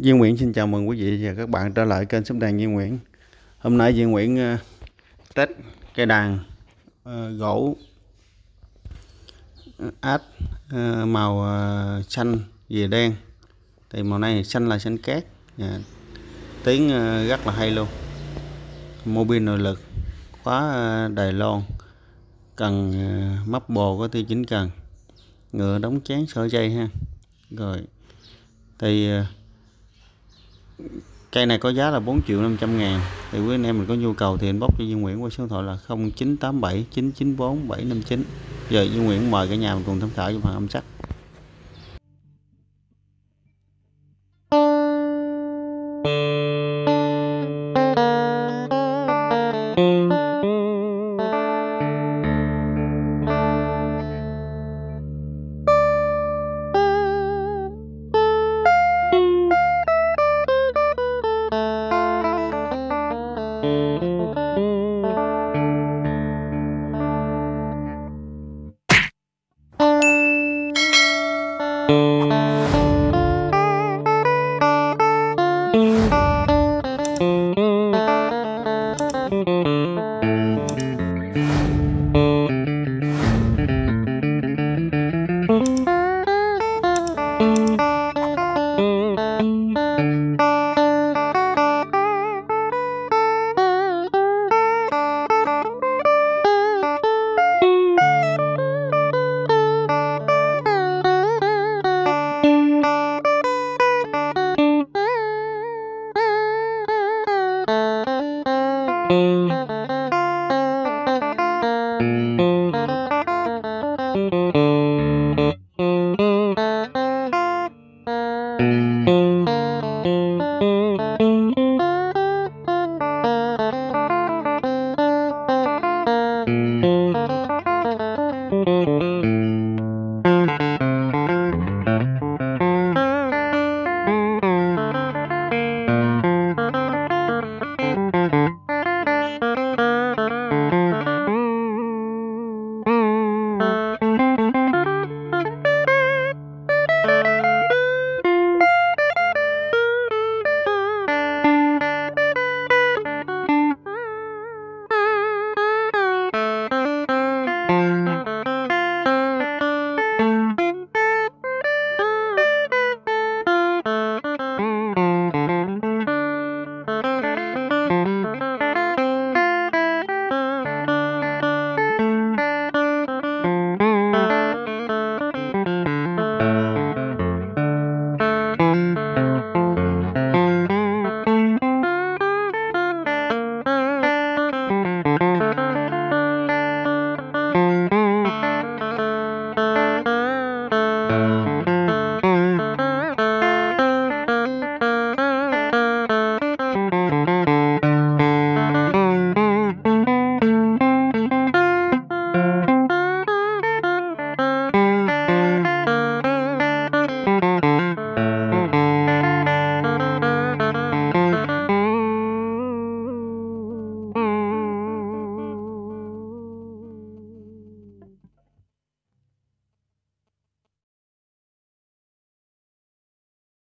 Duy Nguyễn xin chào mừng quý vị và các bạn trở lại kênh súng Đàn Duy Nguyễn. Hôm nay Duy Nguyễn ờ, uh, test cây đàn uh, gỗ uh, át uh, màu uh, xanh về đen. Thì màu này xanh là xanh cát yeah. tiếng uh, rất là hay luôn. Mobile nội lực khóa uh, Đài Loan cần uh, mắp bồ có tiêu chính cần ngựa đóng chén sợi dây ha. Rồi thì uh, cây này có giá là 4 triệu 500 ngàn. Thì quý anh em mình có nhu cầu thì inbox cho Duy Nguyễn qua số điện thoại là 0987 994 759 giờ Duy Nguyễn mời cả nhà mình cùng tham khảo cho phần âm sắc. Música Música